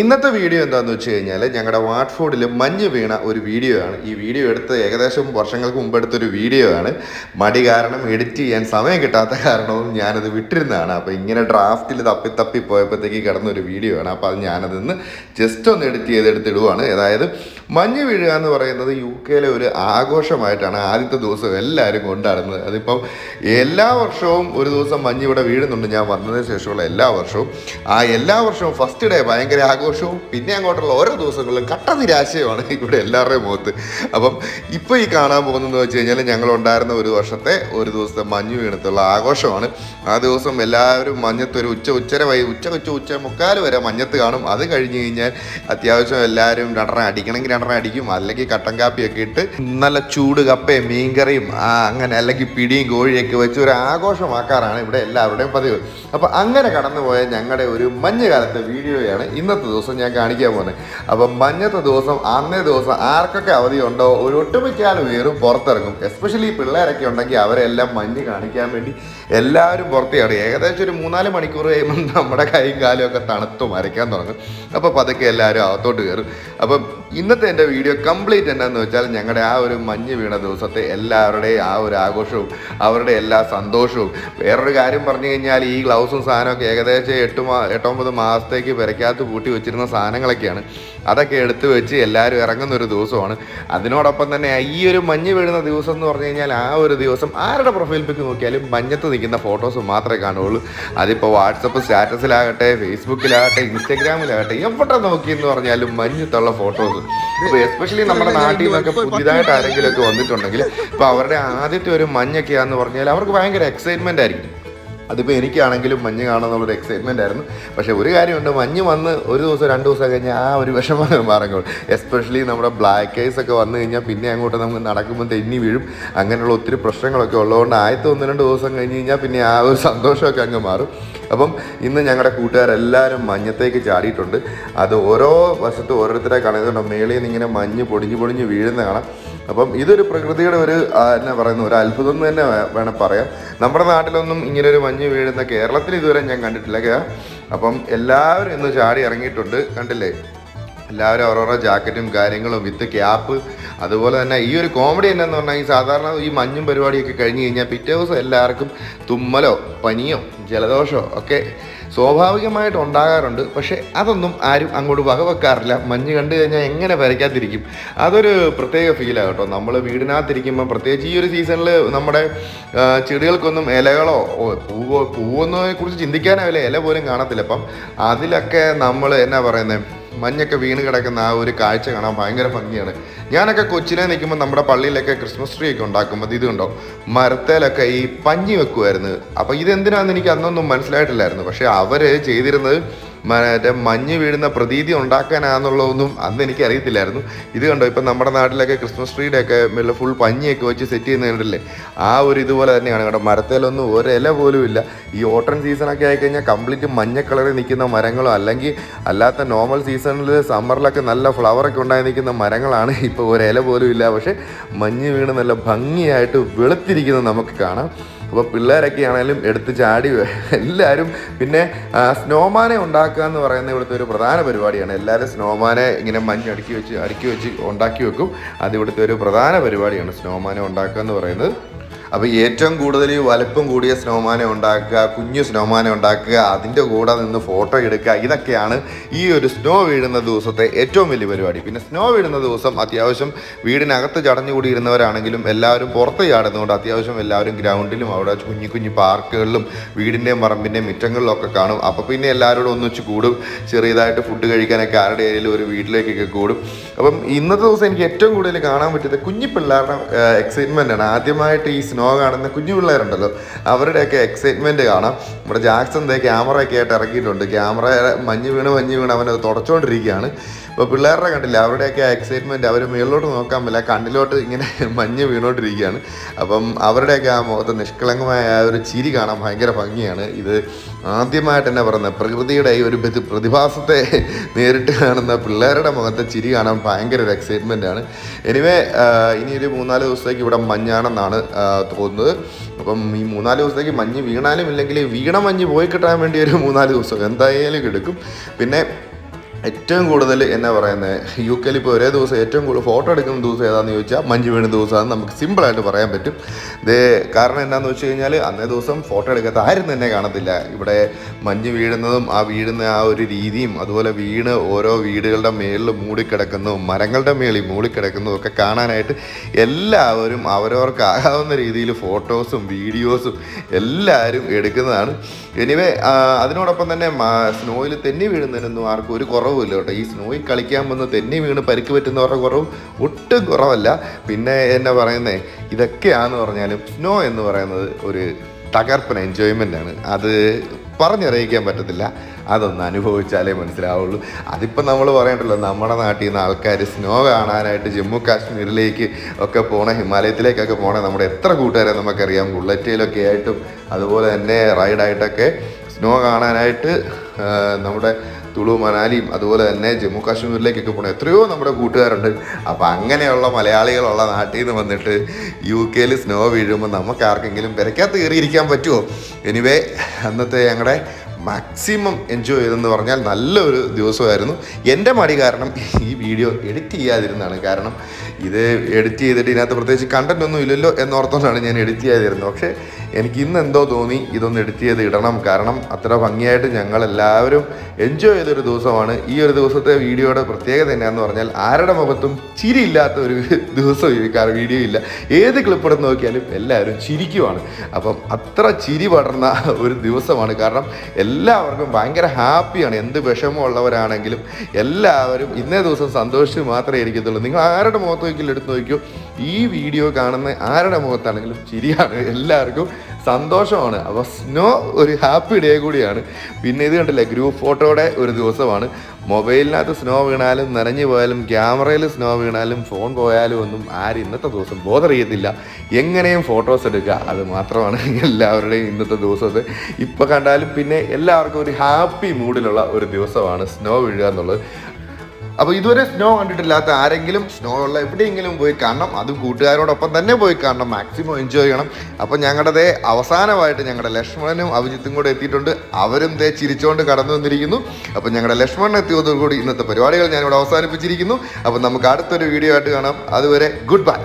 ഇന്നത്തെ വീഡിയോ എന്താണെന്ന് വെച്ച് കഴിഞ്ഞാൽ ഞങ്ങളുടെ വാട്ട്ഫോർഡിൽ മഞ്ഞ് വീണ ഒരു വീഡിയോ ആണ് ഈ വീഡിയോ എടുത്ത് ഏകദേശം വർഷങ്ങൾക്ക് മുമ്പ് എടുത്തൊരു വീഡിയോ ആണ് മടി കാരണം എഡിറ്റ് ചെയ്യാൻ സമയം കിട്ടാത്ത കാരണവും ഞാനത് വിട്ടിരുന്നതാണ്. അപ്പോൾ ഇങ്ങനെ ഡ്രാഫ്റ്റിൽ തപ്പി തപ്പി പോയപ്പോഴത്തേക്ക് കിടന്നൊരു വീഡിയോ ആണ് അപ്പോൾ അത് ഞാനതിന്ന് ജസ്റ്റ് ഒന്ന് എഡിറ്റ് ചെയ്തെടുത്തിടുവാണ്. അതായത് മഞ്ഞ് വീഴുക എന്ന് പറയുന്നത് യു കെയിലെ ഒരു ആഘോഷമായിട്ടാണ് ആദ്യത്തെ ദിവസം എല്ലാവരും കൊണ്ടാടുന്നത്. അതിപ്പം എല്ലാ വർഷവും ഒരു ദിവസം മഞ്ഞ് ഇവിടെ വീഴുന്നുണ്ട്. ഞാൻ വന്നതിന് ശേഷമുള്ള എല്ലാ വർഷവും. ആ എല്ലാ വർഷവും ഫസ്റ്റ് ഡേ ഭയങ്കര ആഘോഷവും പിന്നെ അങ്ങോട്ടുള്ള ഓരോ ദിവസങ്ങളിലും കട്ട നിരാശയുമാണ് ഇവിടെ എല്ലാവരുടെയും മുഖത്ത്. അപ്പം ഇപ്പോൾ ഈ കാണാൻ പോകുന്നതെന്ന് വെച്ച് കഴിഞ്ഞാൽ ഞങ്ങൾ ഉണ്ടായിരുന്ന ഒരു വർഷത്തെ ഒരു ദിവസത്തെ മഞ്ഞ് വീണത്തുള്ള ആഘോഷമാണ്. ആ ദിവസം എല്ലാവരും മഞ്ഞത്ത് ഒരു ഉച്ച ഉച്ചര വൈ ഉച്ച ഉച്ച ഉച്ച മുക്കാൽ വരെ മഞ്ഞത്ത് കാണും. അത് കഴിഞ്ഞ് കഴിഞ്ഞാൽ അത്യാവശ്യം എല്ലാവരും രണ്ടെണ്ണം അടിക്കണമെങ്കിൽ രണ്ടെണ്ണം അടിക്കും. അല്ലെങ്കിൽ കട്ടൻ കാപ്പിയൊക്കെ ഇട്ട് നല്ല ചൂട് കപ്പയും മീൻകറിയും അങ്ങനെ അല്ലെങ്കിൽ പിടിയും കോഴിയൊക്കെ വെച്ച് ഒരു ആഘോഷമാക്കാറാണ് ഇവിടെ എല്ലാവരുടെയും പതിവ്. അപ്പോൾ അങ്ങനെ കടന്നുപോയ ഞങ്ങളുടെ ഒരു മഞ്ഞുകാലത്തെ വീഡിയോയാണ് ഇന്നത്തെ ദിവസം ഞാൻ കാണിക്കാൻ പോകുന്നത് അപ്പം മഞ്ഞത്തെ ദിവസം അന്നേ ദിവസം ആർക്കൊക്കെ അവധിയുണ്ടോ ഒരു ഒട്ടുമിക്കാലും പേരും പുറത്തിറങ്ങും. എസ്പെഷ്യലി പിള്ളേരൊക്കെ ഉണ്ടെങ്കിൽ അവരെല്ലാം മഞ്ഞ് കാണിക്കാൻ വേണ്ടി എല്ലാവരും പുറത്തെയാണ് ഏകദേശം ഒരു മൂന്നാൽ മണിക്കൂർ കഴിയുമ്പോൾ നമ്മുടെ കൈയും കാലും ഒക്കെ തണുത്തു മരയ്ക്കാൻ തുടങ്ങും. അപ്പോൾ പതുക്കെ എല്ലാവരും അകത്തോട്ട് കയറും. അപ്പം ഇന്നത്തെ എന്റെ വീഡിയോ കംപ്ലീറ്റ് എന്താണെന്ന് വെച്ചാൽ ഞങ്ങളുടെ ആ ഒരു മഞ്ഞ് വീണ ദിവസത്തെ എല്ലാവരുടെയും ആ ഒരു ആഘോഷവും അവരുടെ എല്ലാ സന്തോഷവും. വേറൊരു കാര്യം പറഞ്ഞു കഴിഞ്ഞാൽ ഈ ഗ്ലൗസും സാധനമൊക്കെ ഏകദേശം എട്ട് മാ എട്ടൊമ്പത് മാസത്തേക്ക് പെരക്കകത്ത് പൂട്ടി വെച്ചിരുന്ന സാധനങ്ങളൊക്കെയാണ്. അതൊക്കെ എടുത്തു വെച്ച് എല്ലാവരും ഇറങ്ങുന്ന ഒരു ദിവസമാണ്. അതിനോടൊപ്പം തന്നെ ഈ ഒരു മഞ്ഞ് വീഴുന്ന ദിവസം എന്ന് പറഞ്ഞു കഴിഞ്ഞാൽ ആ ഒരു ദിവസം ആരുടെ പ്രൊഫൈൽ പിക്ക് നോക്കിയാലും മഞ്ഞത്ത് നിൽക്കുന്ന ഫോട്ടോസ് മാത്രമേ കാണുള്ളൂ അതിപ്പോൾ വാട്സപ്പ് സ്റ്റാറ്റസിലാകട്ടെ ഫേസ്ബുക്കിലാകട്ടെ ഇൻസ്റ്റാഗ്രാമിലാകട്ടെ എവിടെ നോക്കിയെന്ന് പറഞ്ഞാലും മഞ്ഞത്തുള്ള ഫോട്ടോസ് ഇപ്പോൾ എസ്പെഷ്യലി നമ്മുടെ നാട്ടിൽ നിന്നൊക്കെ പുതിയതായിട്ട് ആരെങ്കിലും ഒക്കെ വന്നിട്ടുണ്ടെങ്കിൽ ഇപ്പോൾ അവരുടെ ആദ്യത്തെ ഒരു മഞ്ഞൊക്കെയാന്ന് പറഞ്ഞാൽ അവർക്ക് ഭയങ്കര എക്സൈറ്റ്മെന്റ് ആയിരിക്കും. അതിപ്പോൾ എനിക്കാണെങ്കിലും മഞ്ഞ് കാണുന്നുള്ളൊരു എക്സൈറ്റ്മെന്റ് ആയിരുന്നു. പക്ഷേ ഒരു കാര്യമുണ്ട് മഞ്ഞ് വന്ന് ഒരു ദിവസം രണ്ട് ദിവസം കഴിഞ്ഞാൽ ആ ഒരു വിഷമം മാറങ്ങോട്ട് എസ്പെഷ്യലി നമ്മുടെ ബ്ലാക്ക് ഐസ് ഒക്കെ വന്നു കഴിഞ്ഞാൽ പിന്നെ അങ്ങോട്ട് നമുക്ക് നടക്കുമ്പോൾ തെന്നി വീഴും. അങ്ങനെയുള്ള ഒത്തിരി പ്രശ്നങ്ങളൊക്കെ ഉള്ളതുകൊണ്ട് ആദ്യത്തെ ഒന്ന് രണ്ട് ദിവസം കഴിഞ്ഞ് കഴിഞ്ഞാൽ പിന്നെ ആ ഒരു സന്തോഷമൊക്കെ അങ്ങ് മാറും. അപ്പം ഇന്ന് ഞങ്ങളുടെ കൂട്ടുകാരെല്ലാവരും മഞ്ഞത്തേക്ക് ചാടിയിട്ടുണ്ട്. അത് ഓരോ വശത്തും ഓരോരുത്തരെ കാണുന്നുണ്ടോ. മേളിൽ നിന്ന് ഇങ്ങനെ മഞ്ഞ് പൊടിഞ്ഞ് പൊടിഞ്ഞ് വീഴുന്ന കാണാം. അപ്പം ഇതൊരു പ്രകൃതിയുടെ ഒരു എന്നാ പറയുന്ന ഒരു അത്ഭുതം എന്ന് തന്നെ വേണം പറയാം നമ്മുടെ നാട്ടിലൊന്നും ഇങ്ങനെ ഒരു മഞ്ഞ് വീഴുന്ന കേരളത്തിൽ ഇതുവരെ ഞാൻ കണ്ടിട്ടില്ല അപ്പം എല്ലാവരും ഇന്ന് ചാടി ഇറങ്ങിയിട്ടുണ്ട് കണ്ടില്ലേ? എല്ലാവരും ഓരോരോ ജാക്കറ്റും കാര്യങ്ങളും വിത്ത് ക്യാപ്പ്. അതുപോലെ തന്നെ ഈ ഒരു കോമഡി എന്നു പറഞ്ഞാൽ ഈ സാധാരണ ഈ മഞ്ഞും പരിപാടിയൊക്കെ കഴിഞ്ഞ് കഴിഞ്ഞാൽ പിറ്റേ ദിവസം എല്ലാവർക്കും തുമ്മലോ പനിയോ ജലദോഷമോ ഒക്കെ സ്വാഭാവികമായിട്ട് ഉണ്ടാകാറുണ്ട്. പക്ഷേ അതൊന്നും ആരും അങ്ങോട്ട് വകവെക്കാറില്ല. മഞ്ഞ് കണ്ടു കഴിഞ്ഞാൽ എങ്ങനെ വരയ്ക്കാതിരിക്കും അതൊരു പ്രത്യേക ഫീലാണ് കേട്ടോ. നമ്മൾ വീടിനകത്തിരിക്കുമ്പോൾ പ്രത്യേകിച്ച് ഈ ഒരു സീസണിൽ നമ്മുടെ ചെടികൾക്കൊന്നും ഇലകളോ പൂവോ പൂവെന്നതിനെ കുറിച്ച് ചിന്തിക്കാനാവില്ല ഇല പോലും കാണത്തില്ല. അപ്പം അതിലൊക്കെ നമ്മൾ എന്നാ പറയുന്നത് മഞ്ഞൊക്കെ വീണ് കിടക്കുന്ന ആ ഒരു കാഴ്ച കാണാൻ ഭയങ്കര ഭംഗിയാണ്. ഞാനൊക്കെ കൊച്ചിനെ നിൽക്കുമ്പോൾ നമ്മുടെ പള്ളിയിലൊക്കെ ക്രിസ്മസ് ട്രീ ഒക്കെ ഉണ്ടാക്കുമ്പോൾ ഇതുണ്ടോ മരത്തേലൊക്കെ ഈ പഞ്ഞി വെക്കുമായിരുന്നു അപ്പോൾ ഇതെന്തിനാണെന്ന് എനിക്ക് അന്നൊന്നും മനസ്സിലായിട്ടില്ലായിരുന്നു. പക്ഷേ അവർ ചെയ്തിരുന്നത് മറ്റേ മഞ്ഞ് വീഴുന്ന പ്രതീതി ഉണ്ടാക്കാനാന്നുള്ളതൊന്നും അന്ന് എനിക്ക് അറിയത്തില്ലായിരുന്നു ഇത് കണ്ടോ ഇപ്പം നമ്മുടെ നാട്ടിലൊക്കെ ക്രിസ്മസ് ട്രീയുടെ ഒക്കെ ഫുൾ പഞ്ഞിയൊക്കെ വെച്ച് സെറ്റ് ചെയ്യുന്നണ്ടല്ലേ ആ ഒരു ഇതുപോലെ തന്നെയാണ് കേട്ടോ. മരത്തേലൊന്നും ഒരു ഇല പോലും ഇല്ല. ഈ ഓട്ടൺ സീസണൊക്കെ ആയിക്കഴിഞ്ഞാൽ കംപ്ലീറ്റ് മഞ്ഞ കളറിൽ നിൽക്കുന്ന മരങ്ങളോ അല്ലെങ്കിൽ അല്ലാത്ത നോർമൽ സീസണിൽ സമ്മറിലൊക്കെ നല്ല ഫ്ലവറൊക്കെ ഉണ്ടായി നിൽക്കുന്ന മരങ്ങളാണ് ഇപ്പോൾ ഒരു ഇല പോലും ഇല്ല. പക്ഷേ മഞ്ഞ് വീണ് നല്ല ഭംഗിയായിട്ട് വെളുത്തിരിക്കുന്നത് നമുക്ക് കാണാം. അപ്പോൾ പിള്ളേരൊക്കെ ആണെങ്കിലും എടുത്ത് ചാടി എല്ലാവരും പിന്നെ സ്നോമാനെ ഉണ്ടാക്കുക എന്ന് പറയുന്ന ഇവിടുത്തെ ഒരു പ്രധാന പരിപാടിയാണ്. എല്ലാവരും സ്നോമാനെ ഇങ്ങനെ മഞ്ഞ് അടുക്കി വെച്ച് അടുക്കി വെച്ച് ഉണ്ടാക്കി വെക്കും. അത് ഇവിടുത്തെ ഒരു പ്രധാന പരിപാടിയാണ് സ്നോമാനെ ഉണ്ടാക്കുക എന്ന് പറയുന്നത്. അപ്പോൾ ഏറ്റവും കൂടുതൽ വലപ്പം കൂടിയ സ്നോമാനം ഉണ്ടാക്കുക കുഞ്ഞു സ്നോമാനം ഉണ്ടാക്കുക അതിന്റെ കൂടെ നിന്ന് ഫോട്ടോ എടുക്കുക ഇതൊക്കെയാണ് ഈ ഒരു സ്നോ വീഴുന്ന ദിവസത്തെ ഏറ്റവും വലിയ പരിപാടി. പിന്നെ സ്നോ വീഴുന്ന ദിവസം അത്യാവശ്യം വീടിനകത്ത് ചടഞ്ഞുകൂടിയിരുന്നവരാണെങ്കിലും എല്ലാവരും പുറത്ത് ചാടുന്നതുകൊണ്ട് അത്യാവശ്യം എല്ലാവരും ഗ്രൗണ്ടിലും അവിടെ കുഞ്ഞു കുഞ്ഞു പാർക്കുകളിലും വീടിന്റെയും പറമ്പിന്റെയും മുറ്റങ്ങളിലും ഒക്കെ കാണും. അപ്പോൾ പിന്നെ എല്ലാവരോടും ഒന്നിച്ച് കൂടും. ചെറിയതായിട്ട് ഫുഡ് കഴിക്കാനൊക്കെ ആരുടെ ഏരിയയിലും ഒരു വീട്ടിലേക്കൊക്കെ കൂടും. അപ്പം ഇന്നത്തെ ദിവസം എനിക്ക് ഏറ്റവും കൂടുതൽ കാണാൻ പറ്റിയത് കുഞ്ഞു പിള്ളേരുടെ എക്സൈറ്റ്മെന്റ് ആണ്. ആദ്യമായിട്ട് ഈ സ്നോ കാണുന്ന കുഞ്ഞു പിള്ളേരുണ്ടല്ലോ. അവരുടെയൊക്കെ എക്സൈറ്റ്മെന്റ് കാണാം. നമ്മുടെ ജാക്സൺ ദേ ക്യാമറയൊക്കെ ആയിട്ട് ഇറക്കിയിട്ടുണ്ട്. ക്യാമറ മഞ്ഞ് വീണ് മഞ്ഞ് വീണ് അവനത് തുടച്ചുകൊണ്ടിരിക്കുകയാണ് അപ്പോൾ പിള്ളേരുടെ കണ്ടില്ല അവരുടെയൊക്കെ എക്സൈറ്റ്മെന്റ് അവർ മുകളിലോട്ട് നോക്കാൻ പറ്റില്ല കണ്ണിലോട്ട് ഇങ്ങനെ മഞ്ഞ് വീണോണ്ടിരിക്കുകയാണ്. അപ്പം അവരുടെയൊക്കെ ആ മുഖത്ത് നിഷ്കളങ്കമായ ആ ഒരു ചിരി കാണാൻ ഭയങ്കര ഭംഗിയാണ്. ഇത് ആദ്യമായിട്ട് തന്നെ പറയുന്നത് പ്രകൃതിയുടെ ഈ ഒരു പ്രതി- പ്രതിഭാസത്തെ നേരിട്ട് കാണുന്ന പിള്ളേരുടെ മുഖത്തെ ചിരി കാണാൻ ഭയങ്കര ഒരു എക്സൈറ്റ്മെന്റ് ആണ്. എനിവേ ഇനി ഒരു മൂന്നാൽ ദിവസത്തേക്ക് ഇവിടെ മഞ്ഞാണെന്നാണ് തോന്നുന്നത്. അപ്പം ഈ മൂന്നാൽ ദിവസത്തേക്ക് മഞ്ഞ് വീണാലും ഇല്ലെങ്കിൽ വീണ മഞ്ഞ് പോയി കിട്ടാൻ വേണ്ടി ഒരു മൂന്നാൽ ദിവസം എന്തായാലും എടുക്കും. പിന്നെ ഏറ്റവും കൂടുതൽ എന്നാ പറയുന്നത് യു കെയിൽ ഇപ്പോൾ ഒരേ ദിവസം ഏറ്റവും കൂടുതൽ ഫോട്ടോ എടുക്കുന്ന ദിവസം ഏതാണെന്ന് ചോദിച്ചാൽ മഞ്ഞ് വീണ ദിവസമാണെന്ന് നമുക്ക് സിമ്പിളായിട്ട് പറയാൻ പറ്റും. ഇത് കാരണം എന്താണെന്ന് വെച്ച് കഴിഞ്ഞാൽ അന്നേ ദിവസം ഫോട്ടോ എടുക്കാത്ത ആരും തന്നെ കാണത്തില്ല. ഇവിടെ മഞ്ഞ് വീഴുന്നതും ആ വീഴുന്ന ആ ഒരു രീതിയും അതുപോലെ വീണ് ഓരോ വീടുകളുടെ മേളിൽ മൂടിക്കിടക്കുന്നതും മരങ്ങളുടെ മേളിൽ മൂടിക്കിടക്കുന്നതും ഒക്കെ കാണാനായിട്ട് എല്ലാവരും അവരവർക്ക് ആകാവുന്ന രീതിയിൽ ഫോട്ടോസും വീഡിയോസും എല്ലാവരും എടുക്കുന്നതാണ്. എനിവേ അതിനോടൊപ്പം തന്നെ സ്നോയിൽ തെന്നി വീഴുന്നതിനൊന്നും ആർക്കും ഒരു കുറവുമില്ല കേട്ടോ. ഈ സ്നോയിൽ കളിക്കാൻ വന്ന് തെന്നി വീണ് പരിക്ക് പറ്റുന്നവരുടെ കുറവ് ഒട്ടും കുറവല്ല. പിന്നെ എന്നാ പറയുന്നേ? ഇതൊക്കെയാന്ന് പറഞ്ഞാലും സ്നോ എന്ന് പറയുന്നത് ഒരു തകർപ്പൻ എൻജോയ്മെന്റ് ആണ്. അത് പറഞ്ഞറിയിക്കാൻ പറ്റത്തില്ല. അതൊന്ന് അനുഭവിച്ചാലേ മനസ്സിലാവുള്ളൂ. അതിപ്പോൾ നമ്മൾ പറയണ്ടല്ലോ നമ്മുടെ നാട്ടിൽ നിന്ന് ആൾക്കാർ സ്നോ കാണാനായിട്ട് ജമ്മു കാശ്മീരിലേക്ക് ഒക്കെ പോണ ഹിമാലയത്തിലേക്കൊക്കെ പോണേ നമ്മുടെ എത്ര കൂട്ടുകാരെ നമുക്കറിയാം. ബുള്ളറ്റിലൊക്കെ ആയിട്ടും അതുപോലെ തന്നെ റൈഡായിട്ടൊക്കെ സ്നോ കാണാനായിട്ട് നമ്മുടെ തുളു മനാലിയും അതുപോലെ തന്നെ ജമ്മു കാശ്മീരിലേക്കൊക്കെ പോകണം എത്രയോ നമ്മുടെ കൂട്ടുകാരുണ്ട്. അപ്പോൾ അങ്ങനെയുള്ള മലയാളികളുള്ള നാട്ടിൽ നിന്ന് വന്നിട്ട് യു കെയിൽ സ്നോ വീഴുമ്പോൾ നമുക്ക് ആർക്കെങ്കിലും പെരക്കകത്ത് കയറിയിരിക്കാൻ പറ്റുമോ? എനിവേ അന്നത്തെ ഞങ്ങളുടെ മാക്സിമം എൻജോയ് ചെയ്തെന്ന് പറഞ്ഞാൽ നല്ലൊരു ദിവസമായിരുന്നു. എന്റെ മടി കാരണം ഈ വീഡിയോ എഡിറ്റ് ചെയ്യാതിരുന്നതാണ്. കാരണം ഇത് എഡിറ്റ് ചെയ്തിട്ട് ഇതിനകത്ത് പ്രത്യേകിച്ച് കണ്ടന്റൊന്നും ഇല്ലല്ലോ എന്നോർത്തോണ്ടാണ് ഞാൻ എഡിറ്റ് ചെയ്യാതിരുന്നത്. പക്ഷേ എനിക്ക് ഇന്ന് എന്തോ തോന്നി ഇതൊന്ന് എഡിറ്റ് ചെയ്ത് ഇടണം. കാരണം അത്ര ഭംഗിയായിട്ട് ഞങ്ങൾ എല്ലാവരും എൻജോയ് ചെയ്തൊരു ദിവസമാണ്. ഈ ഒരു ദിവസത്തെ വീഡിയോയുടെ പ്രത്യേകത എന്നാന്ന് പറഞ്ഞാൽ ആരുടെ മുഖത്തും ചിരിയില്ലാത്ത ഒരു ദിവസം കാരണം വീഡിയോ ഇല്ല. ഏത് ക്ലിപ്പ് എടുത്ത് നോക്കിയാലും എല്ലാവരും ചിരിക്കുവാണ്. അപ്പം അത്ര ചിരി പടർന്ന ഒരു ദിവസമാണ്. കാരണം എല്ലാവർക്കും ഭയങ്കര ഹാപ്പിയാണ്. എന്ത് വിഷമമുള്ളവരാണെങ്കിലും എല്ലാവരും ഇന്നേ ദിവസം സന്തോഷിച്ച് മാത്രമേ ഇരിക്കത്തുള്ളൂ. നിങ്ങൾ ആരുടെ മുഖത്ത് നോക്കിയാലും എടുത്ത് നോക്കിയോ ഈ വീഡിയോ കാണുന്ന ആരുടെ മുഖത്താണെങ്കിലും ചിരിയാണ്. എല്ലാവർക്കും സന്തോഷമാണ്. അപ്പോൾ സ്നോ ഒരു ഹാപ്പി ഡേ കൂടിയാണ്. പിന്നെ ഇത് കണ്ടില്ലേ ഗ്രൂപ്പ് ഫോട്ടോയുടെ ഒരു ദിവസമാണ്. മൊബൈലിനകത്ത് സ്നോ വീണാലും നനഞ്ഞു പോയാലും ക്യാമറയിൽ സ്നോ വീണാലും ഫോൺ പോയാലും ഒന്നും ആരും ഇന്നത്തെ ദിവസം ബോധറിയത്തില്ല എങ്ങനെയും ഫോട്ടോസ് എടുക്കുക. അത് മാത്രമാണ് എല്ലാവരുടെയും ഇന്നത്തെ ദിവസത്തെ. ഇപ്പോൾ കണ്ടാലും പിന്നെ എല്ലാവർക്കും ഒരു ഹാപ്പി മൂഡിലുള്ള ഒരു ദിവസമാണ് സ്നോ വീഴുക എന്നുള്ളത്. അപ്പോൾ ഇതുവരെ സ്നോ കണ്ടിട്ടില്ലാത്ത ആരെങ്കിലും സ്നോ ഉള്ള എവിടെയെങ്കിലും പോയി കാണണം. അതും കൂട്ടുകാരോടൊപ്പം തന്നെ പോയി കാണണം. മാക്സിമം എൻജോയ് ചെയ്യണം. അപ്പോൾ ഞങ്ങളുടെ അവസാനമായിട്ട് ഞങ്ങളുടെ ലക്ഷ്മണനും അഭിജിത്തും കൂടെ എത്തിയിട്ടുണ്ട്. അവരും ദേ ചിരിച്ചുകൊണ്ട് കടന്നു വന്നിരിക്കുന്നു. അപ്പോൾ ഞങ്ങളുടെ ലക്ഷ്മണൻ എത്തിയതോടുകൂടി ഇന്നത്തെ പരിപാടികൾ ഞാനിവിടെ അവസാനിപ്പിച്ചിരിക്കുന്നു. അപ്പോൾ നമുക്ക് അടുത്തൊരു വീഡിയോ ആയിട്ട് കാണാം. അതുവരെ ഗുഡ് ബൈ